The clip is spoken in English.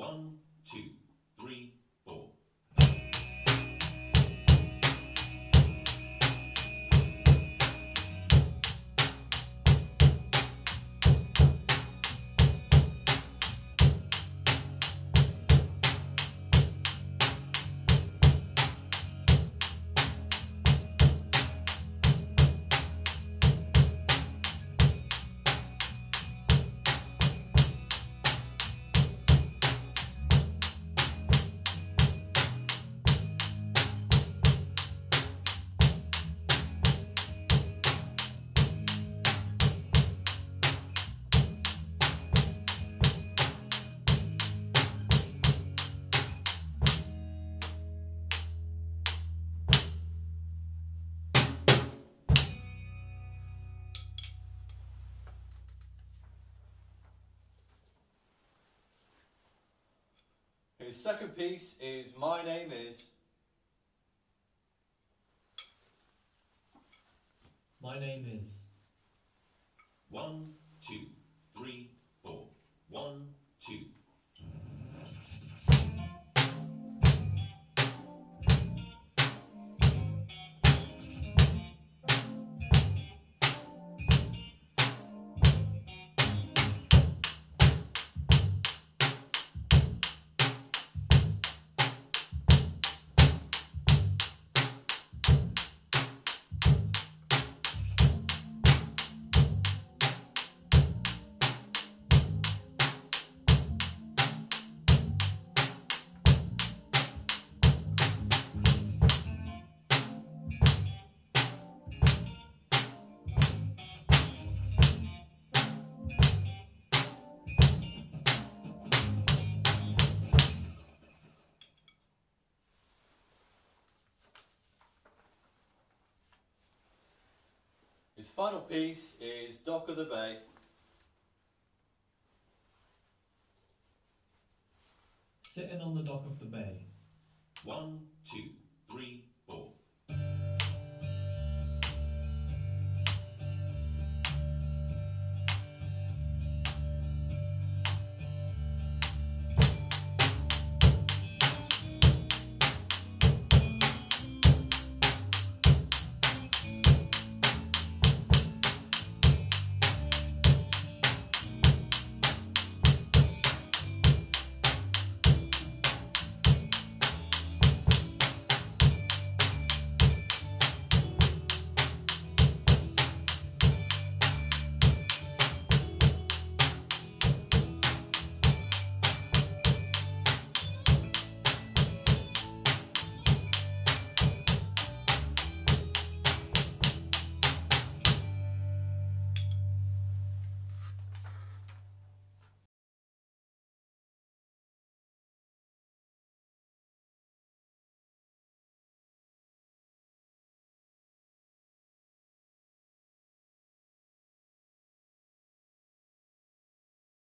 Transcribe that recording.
One, two, His second piece is My Name Is. My name is. One, two, His final piece is Dock of the Bay. Sitting on the dock of the bay. One, two, three,